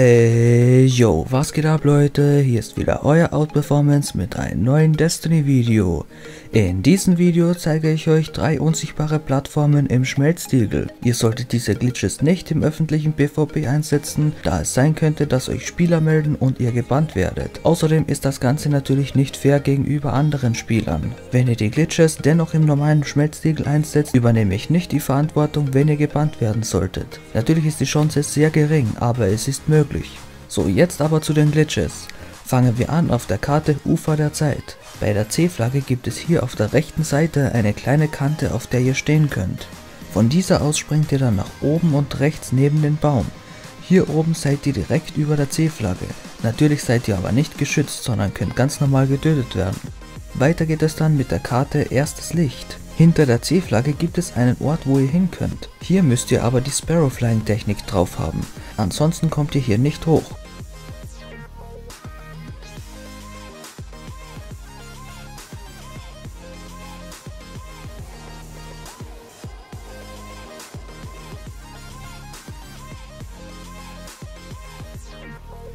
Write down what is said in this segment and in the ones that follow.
Hey, yo, was geht ab Leute? Hier ist wieder euer Outperformance mit einem neuen Destiny Video. In diesem Video zeige ich euch drei unsichtbare Plattformen im Schmelztiegel. Ihr solltet diese Glitches nicht im öffentlichen PvP einsetzen, da es sein könnte, dass euch Spieler melden und ihr gebannt werdet. Außerdem ist das Ganze natürlich nicht fair gegenüber anderen Spielern. Wenn ihr die Glitches dennoch im normalen Schmelztiegel einsetzt, übernehme ich nicht die Verantwortung, wenn ihr gebannt werden solltet. Natürlich ist die Chance sehr gering, aber es ist möglich möglich. So, jetzt aber zu den Glitches. Fangen wir an auf der Karte Ufer der Zeit. Bei der C-Flagge gibt es hier auf der rechten Seite eine kleine Kante, auf der ihr stehen könnt. Von dieser aus springt ihr dann nach oben und rechts neben den Baum. Hier oben seid ihr direkt über der C-Flagge. Natürlich seid ihr aber nicht geschützt, sondern könnt ganz normal getötet werden. Weiter geht es dann mit der Karte Erstes Licht. Hinter der C-Flagge gibt es einen Ort, wo ihr hin könnt. Hier müsst ihr aber die Sparrow Flying Technik drauf haben, ansonsten kommt ihr hier nicht hoch.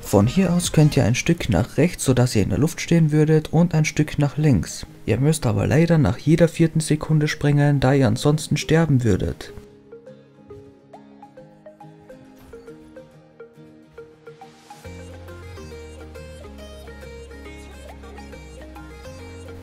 Von hier aus könnt ihr ein Stück nach rechts, sodass ihr in der Luft stehen würdet und ein Stück nach links. Ihr müsst aber leider nach jeder vierten Sekunde springen, da ihr ansonsten sterben würdet.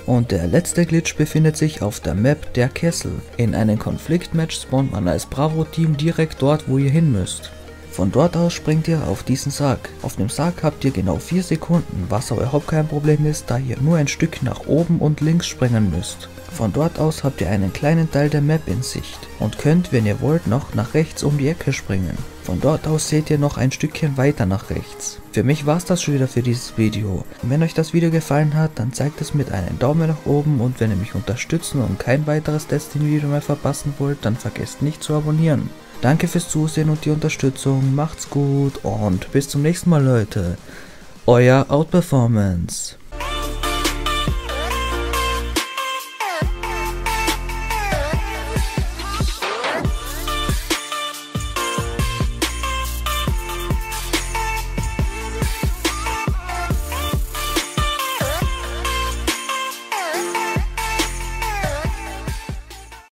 Und der letzte Glitch befindet sich auf der Map der Kessel. In einem Konfliktmatch spawnt man als Bravo-Team direkt dort, wo ihr hin müsst. Von dort aus springt ihr auf diesen Sarg. Auf dem Sarg habt ihr genau 4 Sekunden, was aber überhaupt kein Problem ist, da ihr nur ein Stück nach oben und links springen müsst. Von dort aus habt ihr einen kleinen Teil der Map in Sicht und könnt, wenn ihr wollt, noch nach rechts um die Ecke springen. Von dort aus seht ihr noch ein Stückchen weiter nach rechts. Für mich war es das schon wieder für dieses Video. Wenn euch das Video gefallen hat, dann zeigt es mit einem Daumen nach oben und wenn ihr mich unterstützen und kein weiteres Destiny-Video mehr verpassen wollt, dann vergesst nicht zu abonnieren. Danke fürs Zusehen und die Unterstützung. Macht's gut und bis zum nächsten Mal, Leute. Euer Outperformance.